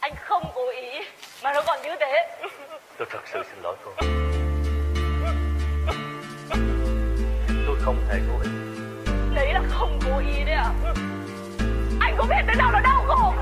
anh không cố ý mà nó còn như thế. Tôi thật sự xin lỗi cô. Tôi không thể cố ý. Đấy là không cố ý đấy à anh có biết thế nào là đau khổ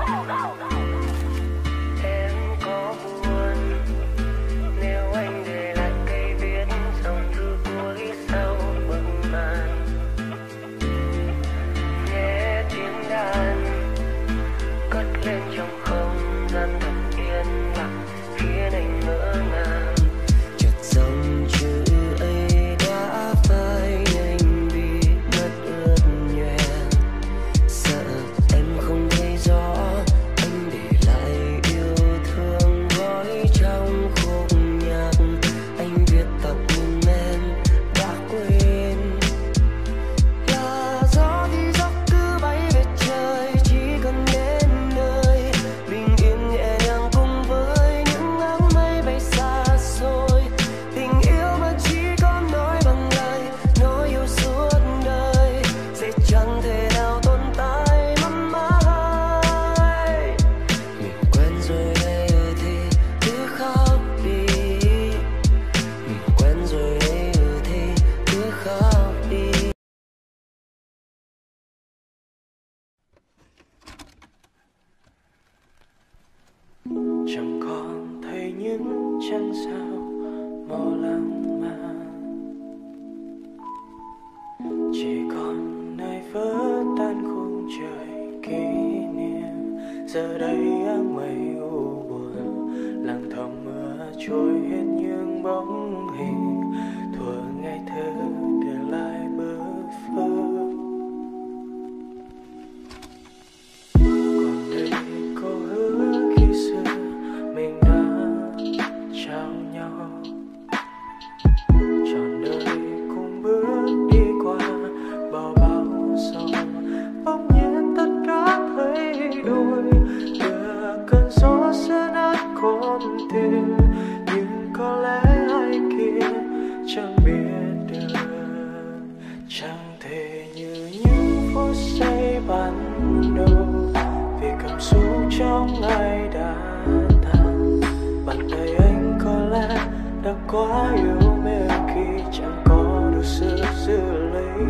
đã quá yêu mê khi chẳng có đủ sức giữ lấy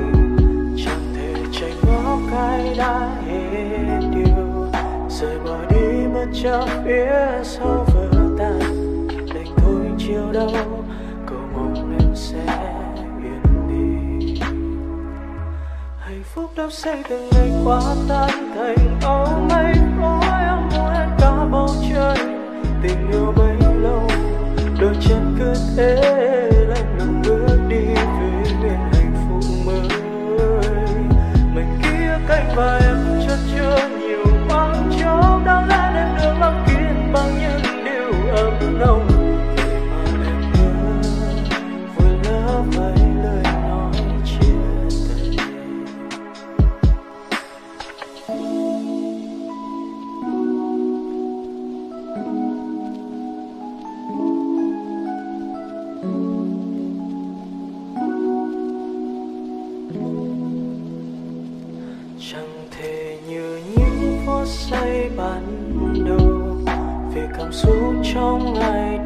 chẳng thể tránh ngó cái đã hết điều. Rời bỏ đi mất trong phía sau vỡ tan. Đành thôi chiều đâu, cầu mong em sẽ yên đi. Hạnh phúc đắp xây từng ngày qua tan thành áo mây. Khói em muốn hết cả bầu trời. Tình yêu bấy lâu, đôi chân cứ thế lạnh lùng bước đi về bên hạnh phúc mới. Mình kia cánh vai em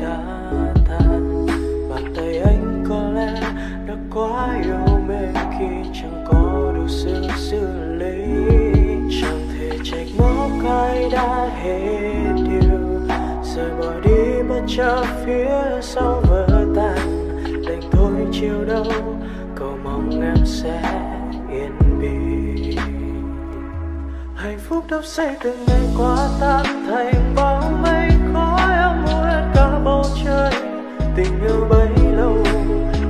đã tan bàn tay anh có lẽ đã quá yêu mê khi chẳng có đủ sự xử lý. Chẳng thể trách móc ai đã hết điều rời bỏ đi bất chợt phía sau vỡ tan. Đành thôi chiều đâu, cầu mong em sẽ yên bình hạnh phúc đắp xây từng ngày qua tan thành bóng mây. Tình yêu bấy lâu,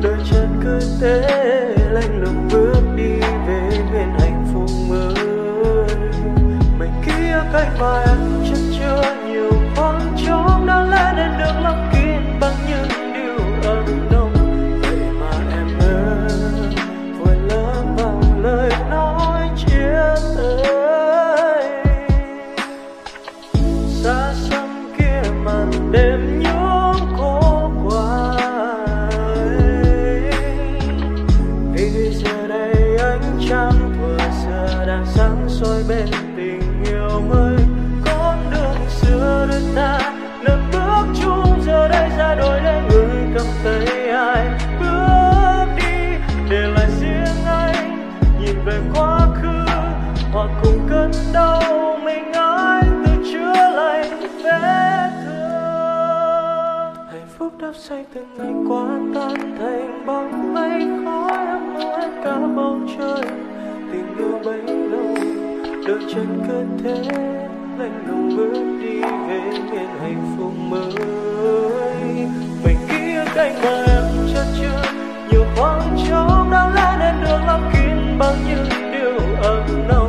đôi chân cứ thế lạnh lùng bước đi về bên hạnh phúc mới. Mình kia cách và đắp tay ai bước đi, để lại riêng anh. Nhìn về quá khứ hoặc cùng cơn đau mình ai từ chữa lành vết thương. Hạnh phúc đắp say từng ngày qua tan thành bóng mây, khói em hết cả bầu trời. Tình yêu bấy lâu, đôi chân cứ thế, lạnh lùng bước đi về miền hạnh phúc mới. Mình cánh mà em chưa chưa. Nhiều khoảng trống đã lẽ nên được lấp kín bằng những điều ẩn nâu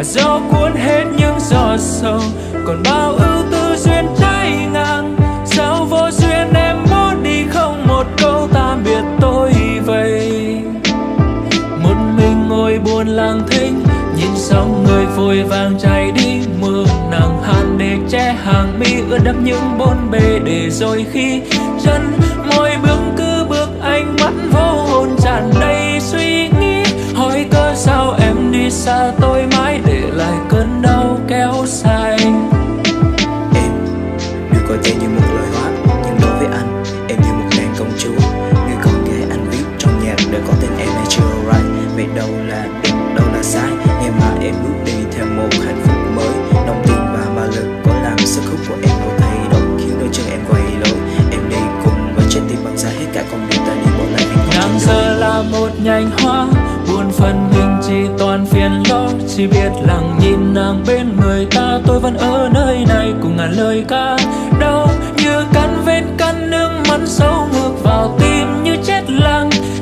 mà gió cuốn hết những giọt sầu còn bao ưu tư duyên tay ngang. Sao vô duyên em muốn đi không một câu tạm biệt tôi vậy? Một mình ngồi buồn lang thinh, nhìn sóng người vội vàng chạy đi. Mưa nàng hàn để che hàng mi, ướt đắp những bồn bề để rồi khi chân sao em đi xa tôi mãi để lại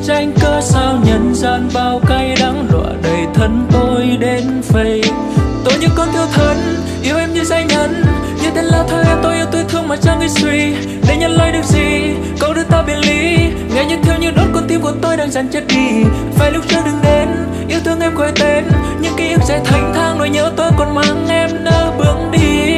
tranh cơ sao nhân gian bao cay đắng, đọa đầy thân tôi đến phây tôi như con thiêu thân, yêu em như dây nhân. Như tên lá thơ tôi yêu tôi thương mà chẳng nghĩ suy. Để nhân lấy được gì câu đưa ta biệt lý. Nghe như thiếu như đốt con tim của tôi đang dần chết đi. Phải lúc chưa đừng đến, yêu thương em gọi tên. Những ký ức sẽ thành thang, nỗi nhớ tôi còn mang em nỡ bước đi.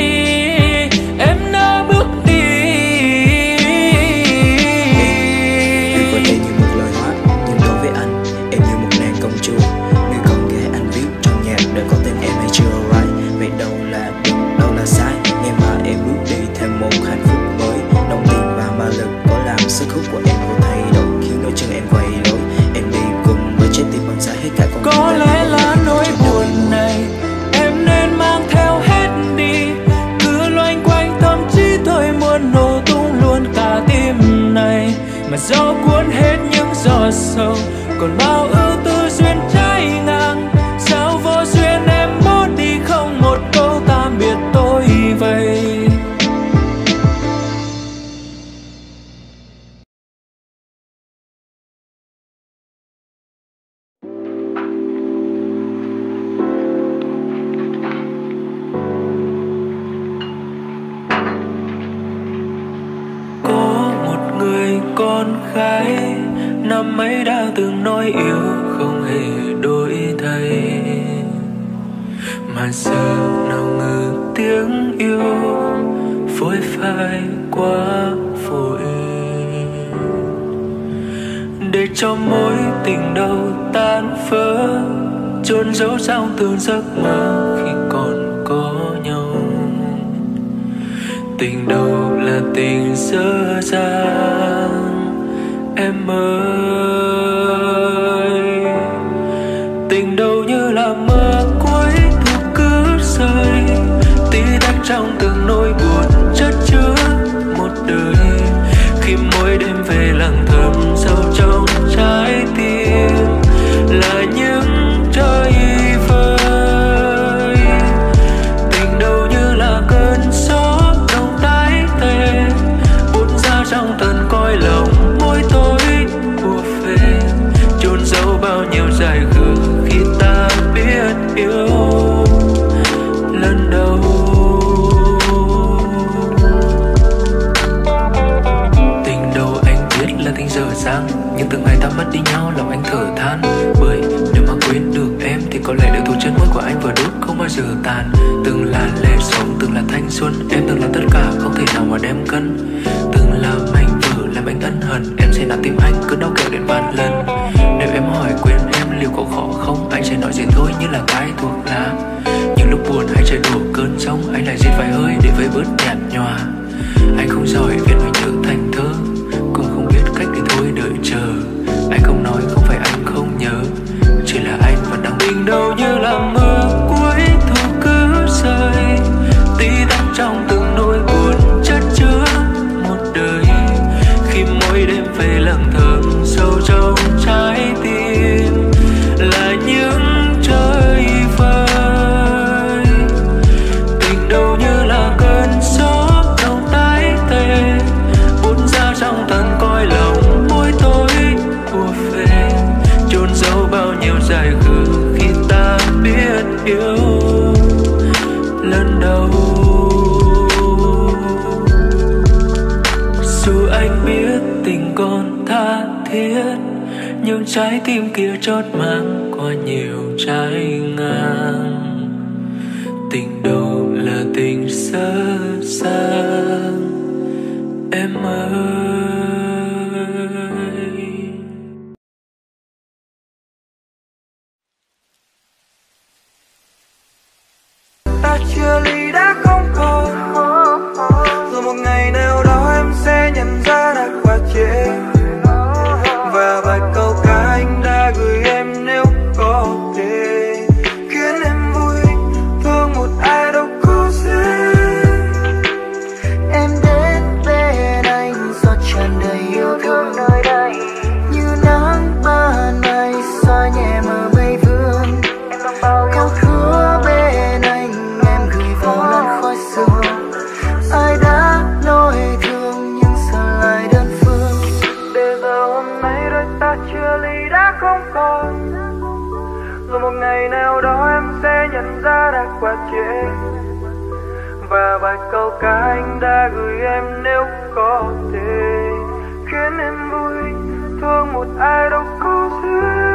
con gái năm ấy đã từng nói yêu không hề đổi thay. Mà giờ nào ngờ tiếng yêu phôi phai quá vội để cho mối tình đầu tan phớ, chôn giấu trong từng giấc mơ khi còn có nhau. Tình đầu là tình dở dang em ơi. lần đầu. Dù anh biết tình còn tha thiết, nhưng trái tim kia chót mang qua nhiều trái ngang. Tình đầu là tình sơ sang em ơi. quá trễ và bài câu ca anh đã gửi em nếu có thể. Khiến em vui, thương một ai đâu có dễ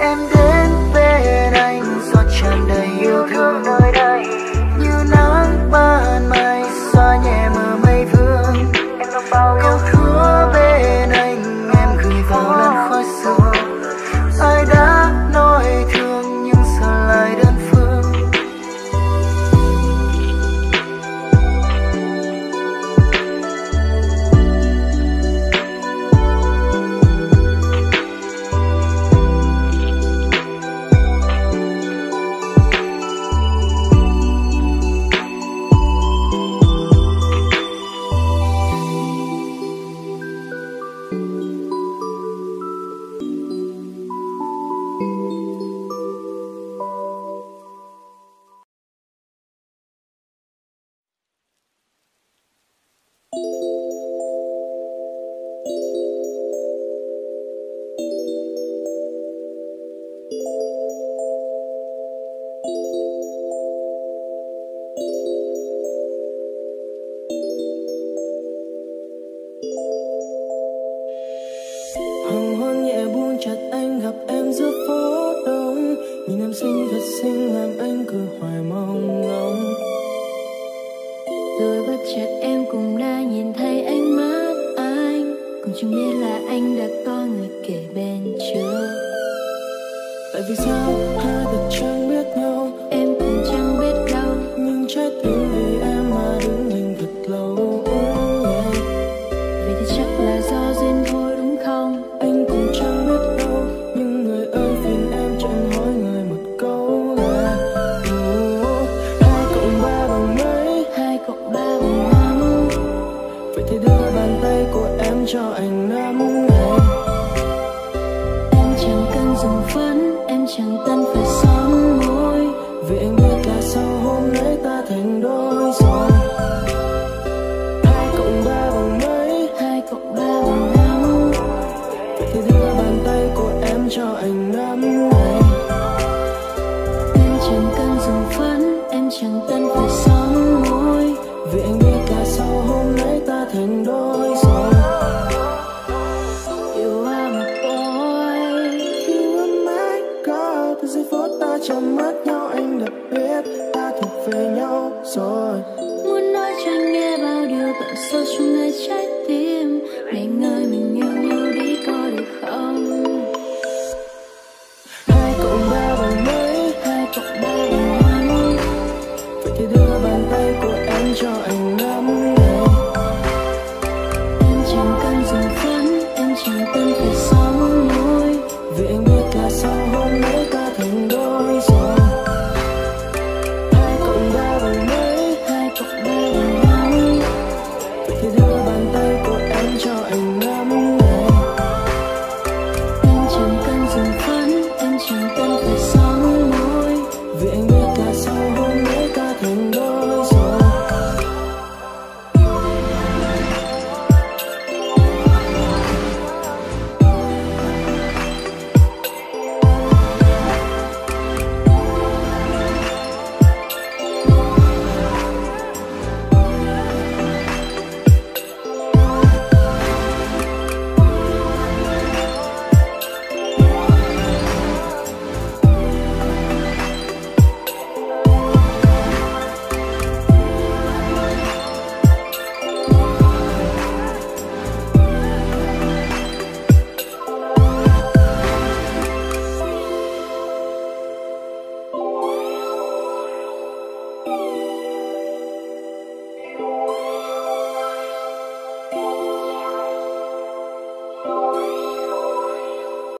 em đến bên anh do tràn đầy yêu thương 恩格还